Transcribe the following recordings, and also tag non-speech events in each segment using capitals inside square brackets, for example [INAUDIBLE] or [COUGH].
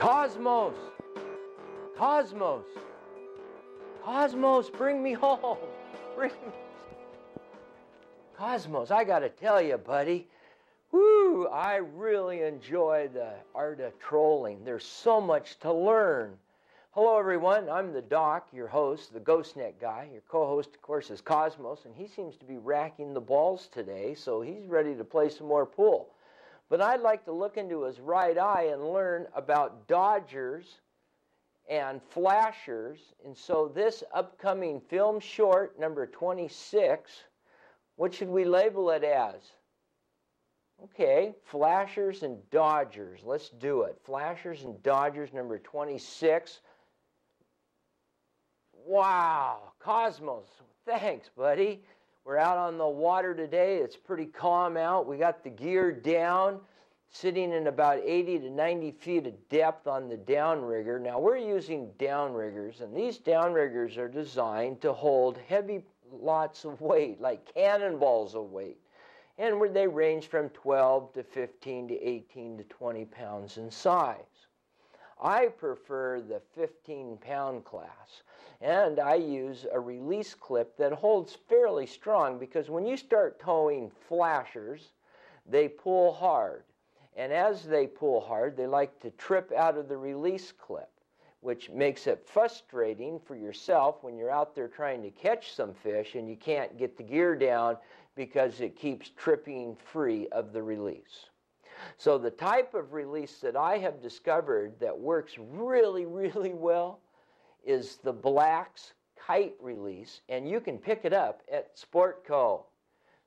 Cosmos! Cosmos! Cosmos, bring me home! [LAUGHS] Bring me. Cosmos, I gotta tell you, buddy, whoo, I really enjoy the art of trolling. There's so much to learn. Hello, everyone. I'm the Doc, your host, the GhostNet guy. Your co host, of course, is Cosmos, and he seems to be racking the balls today, so he's ready to play some more pool. But I'd like to look into his right eye and learn about dodgers and flashers. And so, this upcoming film short, number 26, what should we label it as? Okay, flashers and dodgers. Let's do it. Flashers and dodgers, number 26. Wow, Cosmos. Thanks, buddy. We're out on the water today. It's pretty calm out. We got the gear down, sitting in about 80 to 90 feet of depth on the downrigger. Now, we're using downriggers, and these downriggers are designed to hold heavy lots of weight, like cannonballs of weight. And they range from 12 to 15 to 18 to 20 pounds in size. I prefer the 15 pound class. And I use a release clip that holds fairly strong because when you start towing flashers, they pull hard. And as they pull hard, they like to trip out of the release clip, which makes it frustrating for yourself when you're out there trying to catch some fish and you can't get the gear down because it keeps tripping free of the release. So, the type of release that I have discovered that works really, really well is the Black's kite release, and you can pick it up at Sportco.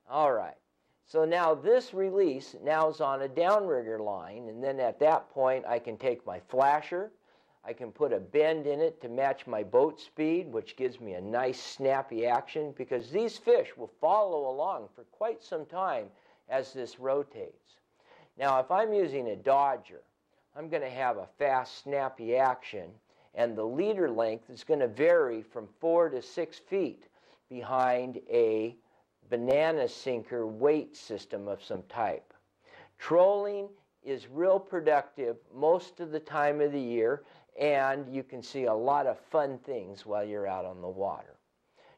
All right. So now this release now is on a downrigger line, and then at that point I can take my flasher, I can put a bend in it to match my boat speed, which gives me a nice snappy action because these fish will follow along for quite some time as this rotates. Now if I'm using a Dodger, I'm going to have a fast snappy action and the leader length is going to vary from four to six feet behind a banana sinker weight system of some type. Trolling is real productive most of the time of the year, and you can see a lot of fun things while you're out on the water.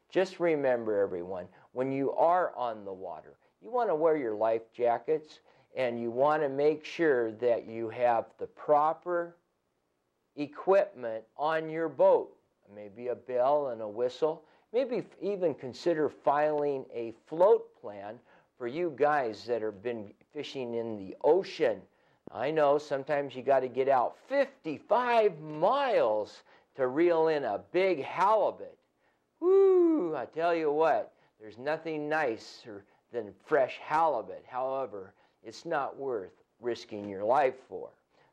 Just remember, everyone, when you are on the water, you want to wear your life jackets and you want to make sure that you have the proper equipment on your boat. Maybe a bell and a whistle. Maybe even consider filing a float plan for you guys that have been fishing in the ocean. I know sometimes you got to get out 55 miles to reel in a big halibut. Woo! I tell you what, there's nothing nicer than fresh halibut. However, it's not worth risking your life for.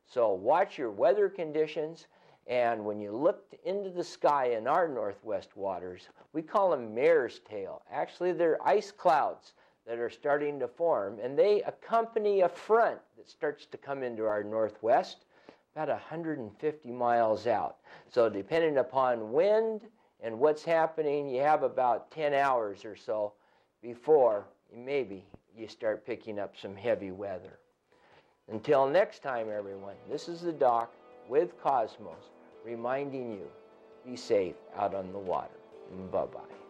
So watch your weather conditions. And when you look into the sky in our northwest waters, we call them mare's tail. Actually, they're ice clouds that are starting to form, and they accompany a front that starts to come into our northwest about 150 miles out. So, depending upon wind and what's happening, you have about 10 hours or so before maybe you start picking up some heavy weather. Until next time, everyone, this is the Doc with Cosmos reminding you be safe out on the water. Bye bye.